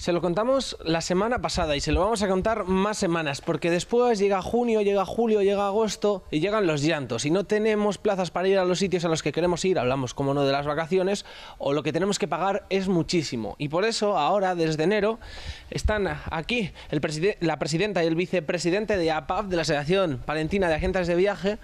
Se lo contamos la semana pasada y se lo vamos a contar más semanas, porque después llega junio, llega julio, llega agosto y llegan los llantos y no tenemos plazas para ir a los sitios a los que queremos ir, hablamos como no de las vacaciones, o lo que tenemos que pagar es muchísimo. Y por eso ahora, desde enero, están aquí el la presidenta y el vicepresidente de APAF, de la Asociación Palentina de Agentes de Viaje,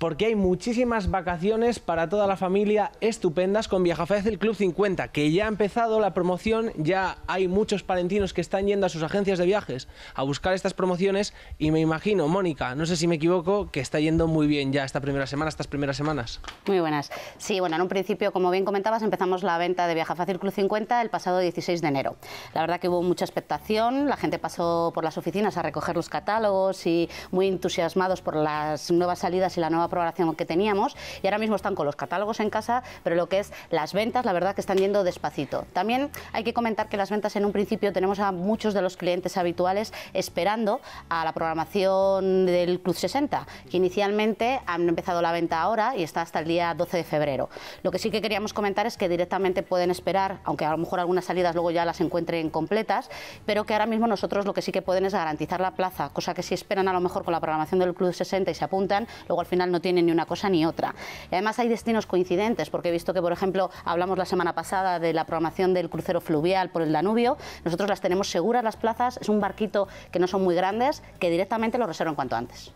porque hay muchísimas vacaciones para toda la familia estupendas con Viajafez el Club 50, que ya ha empezado la promoción, ya hay muchos palentinos que están yendo a sus agencias de viajes a buscar estas promociones y me imagino, Mónica, no sé si me equivoco, que está yendo muy bien ya esta primera semana, estas primeras semanas. Muy buenas. Sí, bueno, en un principio, como bien comentabas, empezamos la venta de Viaja Fácil Club 50 el pasado 16 de enero. La verdad que hubo mucha expectación, la gente pasó por las oficinas a recoger los catálogos y muy entusiasmados por las nuevas salidas y la nueva programación que teníamos y ahora mismo están con los catálogos en casa, pero lo que es las ventas, la verdad que están yendo despacito. También hay que comentar que las ventas en un principio tenemos a muchos de los clientes habituales esperando a la programación del Club 60, que inicialmente han empezado la venta ahora y está hasta el día 12 de febrero. Lo que sí que queríamos comentar es que directamente pueden esperar, aunque a lo mejor algunas salidas luego ya las encuentren completas, pero que ahora mismo nosotros lo que sí que pueden es garantizar la plaza, cosa que si esperan a lo mejor con la programación del Club 60 y se apuntan, luego al final no tienen ni una cosa ni otra. además hay destinos coincidentes, porque he visto que, por ejemplo, hablamos la semana pasada de la programación del crucero fluvial por el Danubio, nosotros las tenemos seguras las plazas, es un barquito que no son muy grandes, que directamente lo reservan cuanto antes.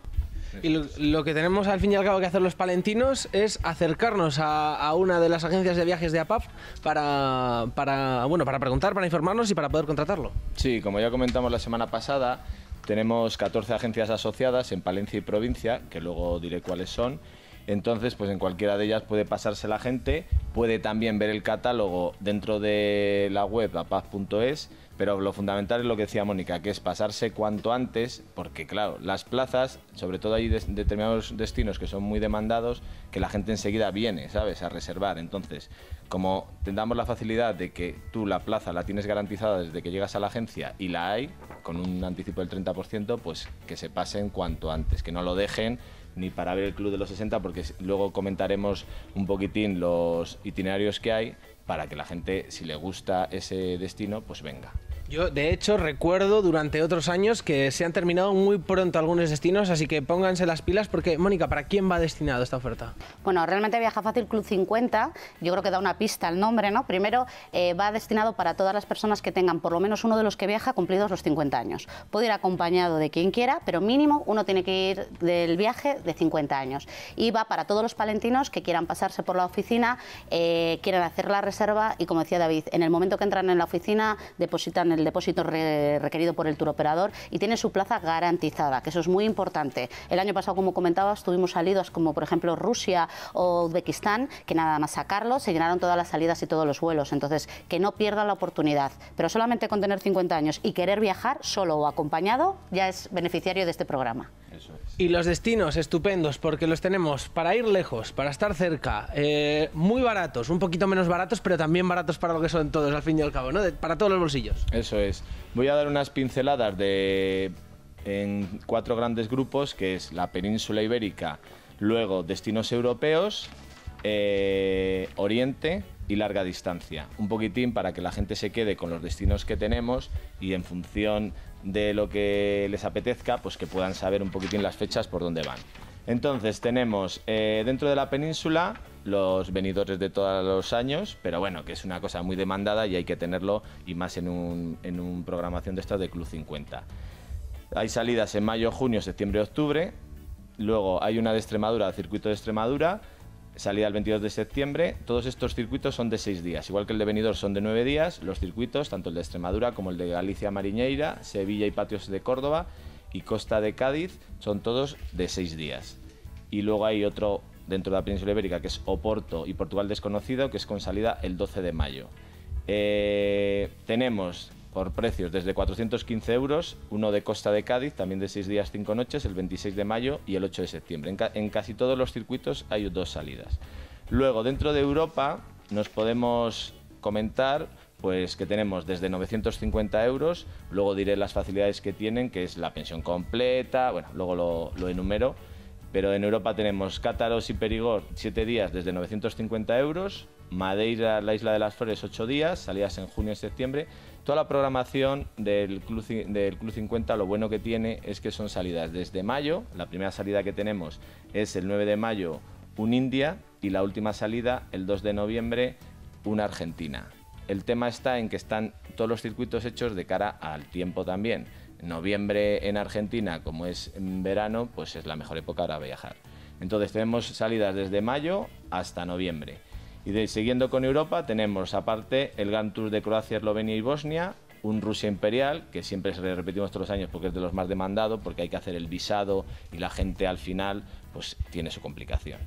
Y lo, que tenemos al fin y al cabo que hacer los palentinos es acercarnos a, una de las agencias de viajes de APAF para, para, bueno, para preguntar, para informarnos y para poder contratarlo. Sí, como ya comentamos la semana pasada, tenemos 14 agencias asociadas en Palencia y provincia, que luego diré cuáles son. Entonces, pues en cualquiera de ellas puede pasarse la gente, puede también ver el catálogo dentro de la web apaz.es, pero lo fundamental es lo que decía Mónica, que es pasarse cuanto antes, porque claro, las plazas, sobre todo hay determinados destinos que son muy demandados, que la gente enseguida viene, ¿sabes?, a reservar. Entonces, como tengamos la facilidad de que tú la plaza la tienes garantizada desde que llegas a la agencia y la hay, con un anticipo del 30%, pues que se pasen cuanto antes, que no lo dejen ni para ver el Club de los 60, porque luego comentaremos un poquitín los itinerarios que hay para que la gente, si le gusta ese destino, pues venga. Yo, de hecho, recuerdo durante otros años que se han terminado muy pronto algunos destinos, así que pónganse las pilas porque, Mónica, ¿para quién va destinado esta oferta? Bueno, realmente Viaja Fácil Club 50, yo creo que da una pista el nombre, ¿no? Primero, eh, va destinado para todas las personas que tengan por lo menos uno de los que viaja cumplidos los 50 años. Puede ir acompañado de quien quiera, pero mínimo uno tiene que ir del viaje de 50 años. Y va para todos los palentinos que quieran pasarse por la oficina, eh, quieran hacer la reserva y, como decía David, en el momento que entran en la oficina, depositan el depósito requerido por el turoperador y tiene su plaza garantizada, que eso es muy importante. El año pasado, como comentabas, tuvimos salidas como por ejemplo Rusia o Uzbekistán, que nada más sacarlo se llenaron todas las salidas y todos los vuelos. Entonces, que no pierdan la oportunidad. Pero solamente con tener 50 años y querer viajar solo o acompañado, ya es beneficiario de este programa. Y los destinos estupendos, porque los tenemos para ir lejos, para estar cerca, eh, muy baratos, un poquito menos baratos, pero también baratos para lo que son todos, al fin y al cabo, ¿no? para todos los bolsillos. Eso es. Voy a dar unas pinceladas de en cuatro grandes grupos, que es la península ibérica, luego destinos europeos, eh, Oriente y larga distancia. Un poquitín para que la gente se quede con los destinos que tenemos y en función de lo que les apetezca, pues que puedan saber un poquitín las fechas por dónde van. Entonces tenemos eh, dentro de la península los venidores de todos los años, pero bueno, que es una cosa muy demandada y hay que tenerlo y más en un, en un programación de estas de Club 50. Hay salidas en mayo, junio, septiembre, octubre. Luego hay una de Extremadura, circuito de Extremadura, salida el 22 de septiembre. Todos estos circuitos son de seis días. Igual que el de Benidorm son de nueve días, los circuitos, tanto el de Extremadura como el de Galicia Mariñeira, Sevilla y Patios de Córdoba y Costa de Cádiz, son todos de seis días. Y luego hay otro dentro de la península ibérica que es Oporto y Portugal desconocido, que es con salida el 12 de mayo. Eh, tenemos por precios desde 415 euros, uno de Costa de Cádiz, también de 6 días, 5 noches, el 26 de mayo y el 8 de septiembre. En, casi todos los circuitos hay dos salidas. Luego, dentro de Europa, nos podemos comentar pues que tenemos desde 950 euros, luego diré las facilidades que tienen, que es la pensión completa, bueno, luego lo, lo enumero, pero en Europa tenemos Cátaros y Perigord 7 días desde 950 euros, Madeira, la Isla de las Flores, ocho días, salidas en junio y septiembre. Toda la programación del Club, del Club 50 lo bueno que tiene es que son salidas desde mayo, la primera salida que tenemos es el 9 de mayo, un India, y la última salida, el 2 de noviembre, una Argentina. El tema está en que están todos los circuitos hechos de cara al tiempo también. Noviembre en Argentina, como es verano, pues es la mejor época para viajar. Entonces tenemos salidas desde mayo hasta noviembre. Y de, siguiendo con Europa tenemos aparte el Grand Tour de Croacia, Eslovenia y Bosnia, un Rusia Imperial, que siempre se repetimos todos los años porque es de los más demandados, porque hay que hacer el visado y la gente al final pues tiene su complicación.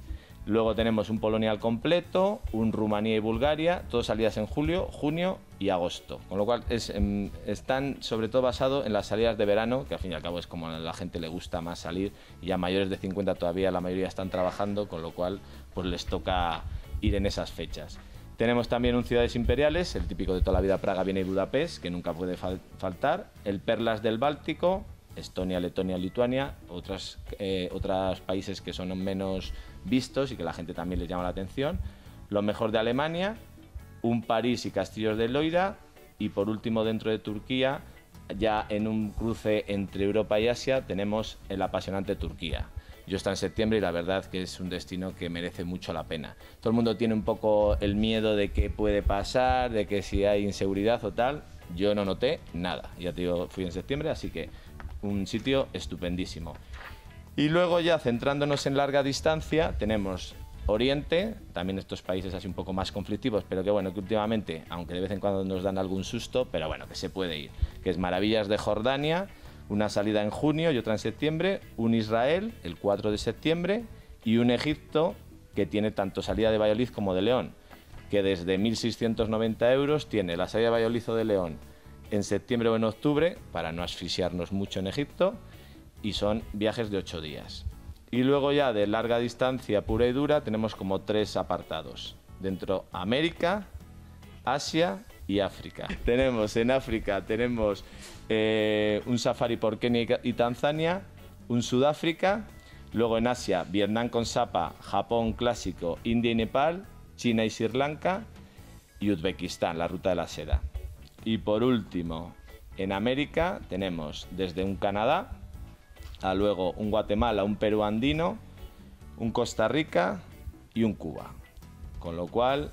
Luego tenemos un Polonia al completo, un Rumanía y Bulgaria, todos salidas en julio, junio y agosto. Con lo cual em, están sobre todo basados en las salidas de verano, que al fin y al cabo es como a la gente le gusta más salir, y a mayores de 50 todavía la mayoría están trabajando, con lo cual pues les toca ir en esas fechas. Tenemos también un Ciudades Imperiales, el típico de toda la vida Praga, Viena y Budapest, que nunca puede faltar. El Perlas del Báltico, Estonia, Letonia, Lituania, otros, eh, otros países que son menos vistos y que la gente también les llama la atención. Lo mejor de Alemania, un París y Castillos de Loira y por último dentro de Turquía, ya en un cruce entre Europa y Asia, tenemos el apasionante Turquía. Yo estoy en septiembre y la verdad que es un destino que merece mucho la pena. Todo el mundo tiene un poco el miedo de qué puede pasar, de que si hay inseguridad o tal. Yo no noté nada. Ya te digo, fui en septiembre, así que un sitio estupendísimo. Y luego ya centrándonos en larga distancia, tenemos Oriente, también estos países así un poco más conflictivos, pero que bueno, que últimamente, aunque de vez en cuando nos dan algún susto, pero bueno, que se puede ir, que es Maravillas de Jordania, una salida en junio y otra en septiembre, un Israel el 4 de septiembre y un Egipto que tiene tanto salida de Valladolid como de León, que desde 1.690 euros tiene la salida de Valladolid o de León en septiembre o en octubre, para no asfixiarnos mucho en Egipto, y son viajes de ocho días. Y luego ya de larga distancia pura y dura tenemos como tres apartados. Dentro América, Asia y África. Tenemos en África tenemos eh, un safari por Kenia y Tanzania, un Sudáfrica, luego en Asia Vietnam con Sapa, Japón clásico, India y Nepal, China y Sri Lanka y Uzbekistán, la ruta de la seda. Y por último, en América tenemos desde un Canadá, a luego un Guatemala, un Perú andino, un Costa Rica y un Cuba. Con lo cual,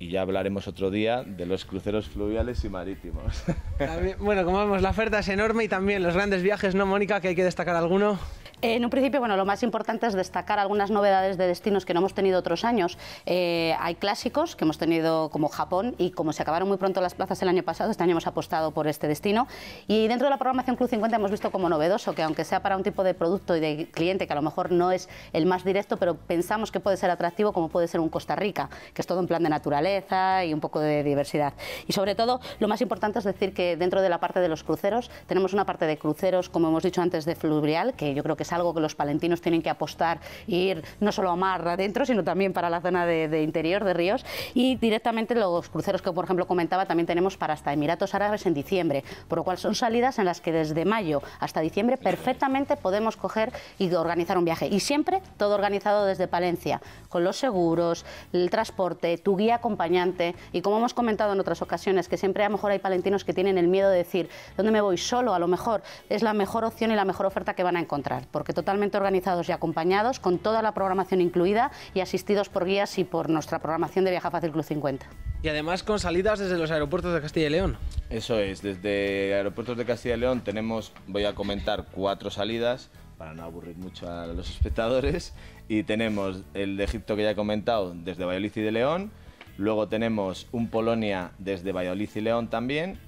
y ya hablaremos otro día de los cruceros fluviales y marítimos. bueno, como vemos, la oferta es enorme y también los grandes viajes, ¿no, Mónica? Que hay que destacar alguno. En un principio, bueno, lo más importante es destacar algunas novedades de destinos que no hemos tenido otros años. Eh, hay clásicos que hemos tenido como Japón y como se acabaron muy pronto las plazas el año pasado, este año hemos apostado por este destino. Y dentro de la programación Club 50 hemos visto como novedoso que aunque sea para un tipo de producto y de cliente que a lo mejor no es el más directo, pero pensamos que puede ser atractivo como puede ser un Costa Rica, que es todo en plan de naturaleza y un poco de diversidad. Y sobre todo, lo más importante es decir que dentro de la parte de los cruceros tenemos una parte de cruceros, como hemos dicho antes, de fluvial, que yo creo que es algo que los palentinos tienen que apostar e ir no solo a mar adentro, sino también para la zona de, interior de ríos. Y directamente los cruceros que, por ejemplo, comentaba, también tenemos para hasta Emiratos Árabes en diciembre, por lo cual son salidas en las que desde mayo hasta diciembre perfectamente podemos coger y organizar un viaje. Y siempre todo organizado desde Palencia, con los seguros, el transporte, tu guía acompañante. Y como hemos comentado en otras ocasiones, que siempre a lo mejor hay palentinos que tienen el miedo de decir, ¿dónde me voy solo? A lo mejor es la mejor opción y la mejor oferta que van a encontrar, porque totalmente organizados y acompañados, con toda la programación incluida y asistidos por guías y por nuestra programación de Viaja Fácil Club 50. Y además con salidas desde los aeropuertos de Castilla y León. Eso es, desde aeropuertos de Castilla y León tenemos, voy a comentar, cuatro salidas para no aburrir mucho a los espectadores. Y tenemos el de Egipto que ya he comentado desde Valladolid y de León. Luego tenemos un Polonia desde Valladolid y León también.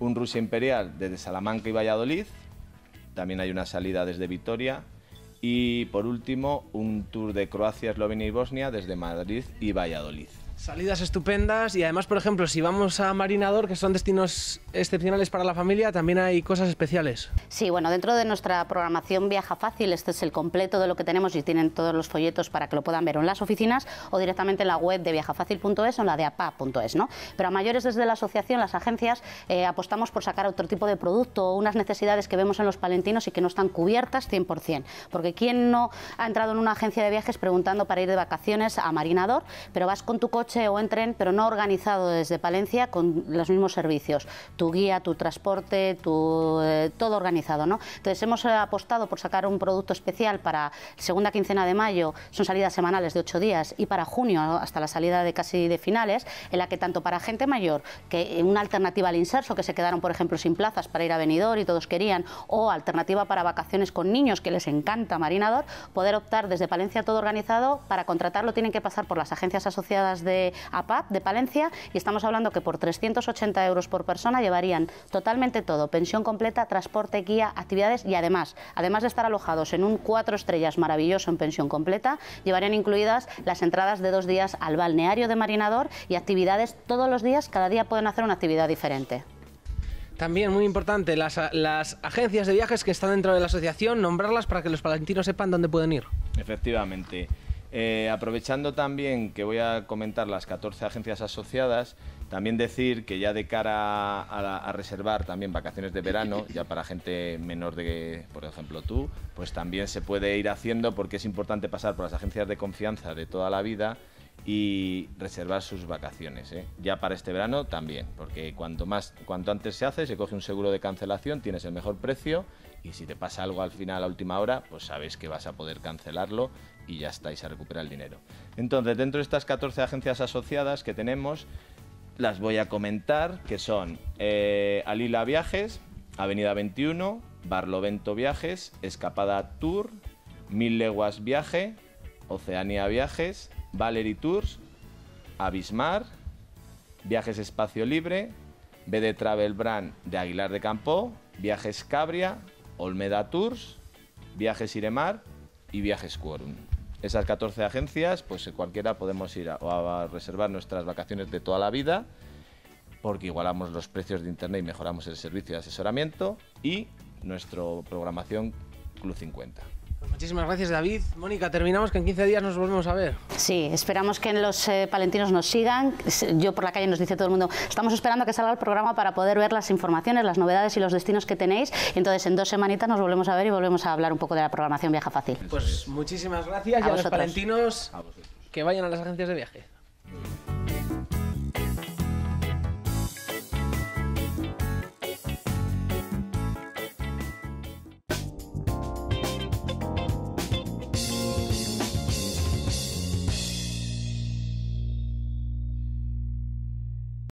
Un Rusia Imperial desde Salamanca y Valladolid. También hay una salida desde Vitoria. Y por último, un tour de Croacia, Eslovenia y Bosnia desde Madrid y Valladolid. Salidas estupendas y además, por ejemplo, si vamos a Marinador, que son destinos excepcionales para la familia, también hay cosas especiales. Sí, bueno, dentro de nuestra programación Viaja Fácil, este es el completo de lo que tenemos y tienen todos los folletos para que lo puedan ver en las oficinas o directamente en la web de viajafácil.es o en la de apa.es, ¿no? Pero a mayores desde la asociación, las agencias, eh, apostamos por sacar otro tipo de producto o unas necesidades que vemos en los palentinos y que no están cubiertas 100%. Porque ¿quién no ha entrado en una agencia de viajes preguntando para ir de vacaciones a Marinador, pero vas con tu coche o en tren, pero no organizado desde Palencia con los mismos servicios. Tu guía, tu transporte, tu, eh, todo organizado. ¿no? Entonces hemos apostado por sacar un producto especial para segunda quincena de mayo, son salidas semanales de ocho días, y para junio hasta la salida de casi de finales, en la que tanto para gente mayor, que una alternativa al inserso, que se quedaron, por ejemplo, sin plazas para ir a Benidorm y todos querían, o alternativa para vacaciones con niños, que les encanta Marinador, poder optar desde Palencia todo organizado, para contratarlo tienen que pasar por las agencias asociadas de APAP de Palencia, y estamos hablando que por 380 euros por persona llevarían totalmente todo, pensión completa, transporte, guía, actividades y además, además de estar alojados en un cuatro estrellas maravilloso en pensión completa, llevarían incluidas las entradas de dos días al balneario de Marinador y actividades todos los días, cada día pueden hacer una actividad diferente. También muy importante, las, agencias de viajes que están dentro de la asociación, nombrarlas para que los palentinos sepan dónde pueden ir. Efectivamente. Eh, aprovechando también que voy a comentar las 14 agencias asociadas, también decir que ya de cara a, reservar también vacaciones de verano, ya para gente menor de, por ejemplo, tú, pues también se puede ir haciendo porque es importante pasar por las agencias de confianza de toda la vida y reservar sus vacaciones. ¿eh? Ya para este verano también, porque cuanto, más, cuanto antes se hace, se coge un seguro de cancelación, tienes el mejor precio y si te pasa algo al final, a última hora, pues sabes que vas a poder cancelarlo y ya estáis a recuperar el dinero. Entonces, dentro de estas 14 agencias asociadas que tenemos, las voy a comentar, que son eh, Alila Viajes, Avenida 21, Barlovento Viajes, Escapada Tour, Mil Leguas Viaje, Oceanía Viajes, Valery Tours, Abismar, Viajes Espacio Libre, BD Travel Brand de Aguilar de Campo, Viajes Cabria, Olmeda Tours, Viajes Iremar y Viajes Quorum. Esas 14 agencias, pues cualquiera podemos ir a, reservar nuestras vacaciones de toda la vida, porque igualamos los precios de internet y mejoramos el servicio de asesoramiento y nuestra programación Club 50. Muchísimas gracias, David. Mónica, terminamos que en 15 días nos volvemos a ver. Sí, esperamos que los eh, palentinos nos sigan. Yo por la calle nos dice todo el mundo, estamos esperando que salga el programa para poder ver las informaciones, las novedades y los destinos que tenéis. Entonces, en dos semanitas nos volvemos a ver y volvemos a hablar un poco de la programación Viaja Fácil. Pues muchísimas gracias y a los palentinos que vayan a las agencias de viaje.